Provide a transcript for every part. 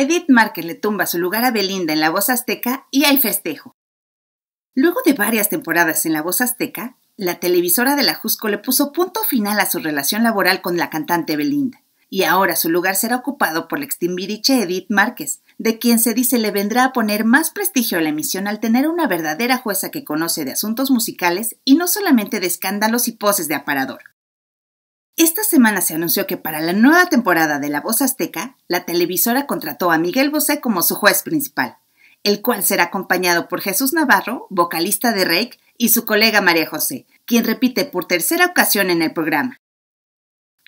Edith Márquez le tumba su lugar a Belinda en la voz azteca y hay festejo. Luego de varias temporadas en la voz azteca, la televisora de la Jusco le puso punto final a su relación laboral con la cantante Belinda, y ahora su lugar será ocupado por la extimbiriche Edith Márquez, de quien se dice le vendrá a poner más prestigio a la emisión al tener una verdadera jueza que conoce de asuntos musicales y no solamente de escándalos y poses de aparador. Esta semana se anunció que para la nueva temporada de La Voz Azteca, la televisora contrató a Miguel Bosé como su juez principal, el cual será acompañado por Jesús Navarro, vocalista de Rake, y su colega María José, quien repite por tercera ocasión en el programa.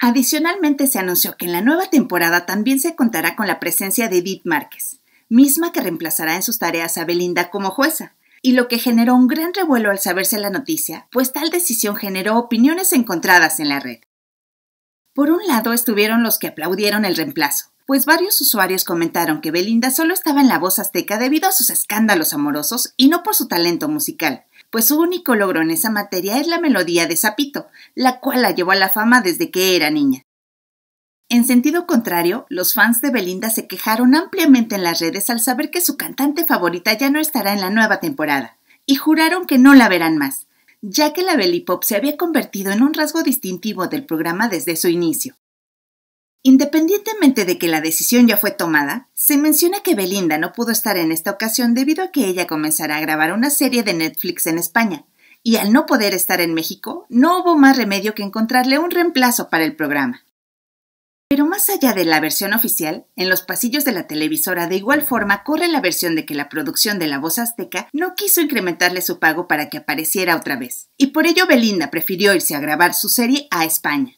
Adicionalmente se anunció que en la nueva temporada también se contará con la presencia de Edith Márquez, misma que reemplazará en sus tareas a Belinda como jueza, y lo que generó un gran revuelo al saberse la noticia, pues tal decisión generó opiniones encontradas en la red. Por un lado estuvieron los que aplaudieron el reemplazo, pues varios usuarios comentaron que Belinda solo estaba en la voz azteca debido a sus escándalos amorosos y no por su talento musical, pues su único logro en esa materia es la melodía de Zapito, la cual la llevó a la fama desde que era niña. En sentido contrario, los fans de Belinda se quejaron ampliamente en las redes al saber que su cantante favorita ya no estará en la nueva temporada, y juraron que no la verán más, ya que la belly pop se había convertido en un rasgo distintivo del programa desde su inicio. Independientemente de que la decisión ya fue tomada, se menciona que Belinda no pudo estar en esta ocasión debido a que ella comenzará a grabar una serie de Netflix en España, y al no poder estar en México, no hubo más remedio que encontrarle un reemplazo para el programa. Pero más allá de la versión oficial, en los pasillos de la televisora de igual forma corre la versión de que la producción de La Voz Azteca no quiso incrementarle su pago para que apareciera otra vez, y por ello Belinda prefirió irse a grabar su serie a España.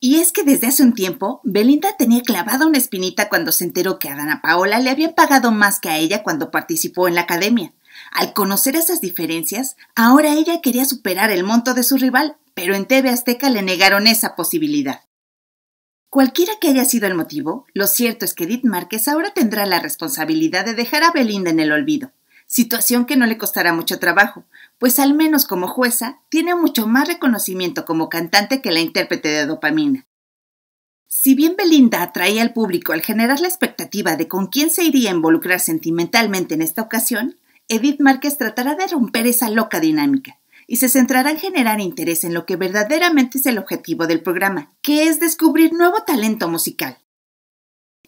Y es que desde hace un tiempo, Belinda tenía clavada una espinita cuando se enteró que a Dana Paola le habían pagado más que a ella cuando participó en la academia. Al conocer esas diferencias, ahora ella quería superar el monto de su rival, pero en TV Azteca le negaron esa posibilidad. Cualquiera que haya sido el motivo, lo cierto es que Edith Márquez ahora tendrá la responsabilidad de dejar a Belinda en el olvido, situación que no le costará mucho trabajo, pues al menos como jueza tiene mucho más reconocimiento como cantante que la intérprete de dopamina. Si bien Belinda atraía al público al generar la expectativa de con quién se iría a involucrar sentimentalmente en esta ocasión, Edith Márquez tratará de romper esa loca dinámica y se centrará en generar interés en lo que verdaderamente es el objetivo del programa, que es descubrir nuevo talento musical.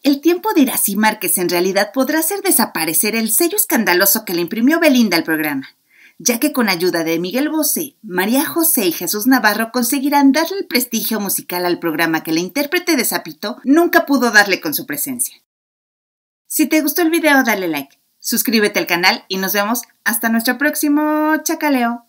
El tiempo dirá si Márquez en realidad podrá hacer desaparecer el sello escandaloso que le imprimió Belinda al programa, ya que con ayuda de Miguel Bosé, María José y Jesús Navarro conseguirán darle el prestigio musical al programa que la intérprete de Zapito nunca pudo darle con su presencia. Si te gustó el video, dale like, suscríbete al canal y nos vemos hasta nuestro próximo chacaleo.